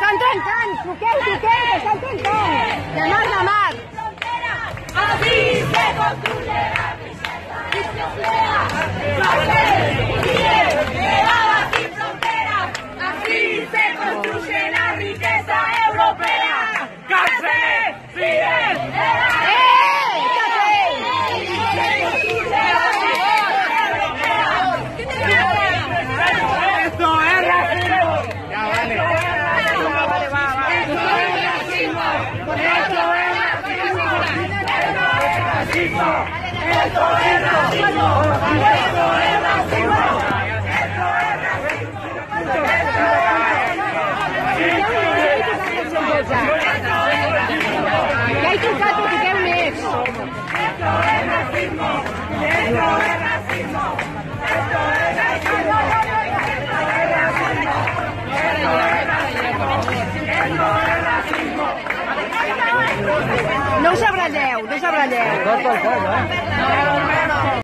estan trencant! Truqueu, truqueu, que estan trencant! ¡Esto es racismo! ¡Esto es racismo! Però truqueu més! ¡Esto es racismo! No us abralleu, no us abralleu.